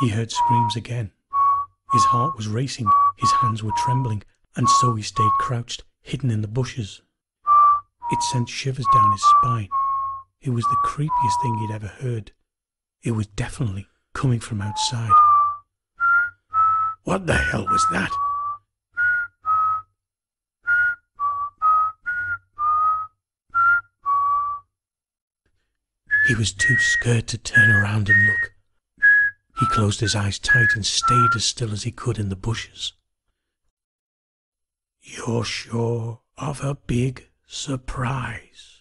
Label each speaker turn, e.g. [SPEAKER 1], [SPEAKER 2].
[SPEAKER 1] He heard screams again. His heart was racing, his hands were trembling, and so he stayed crouched, hidden in the bushes. It sent shivers down his spine. It was the creepiest thing he'd ever heard. It was definitely coming from outside. What the hell was that? He was too scared to turn around and look. He closed his eyes tight and stayed as still as he could in the bushes. You're sure of a big surprise,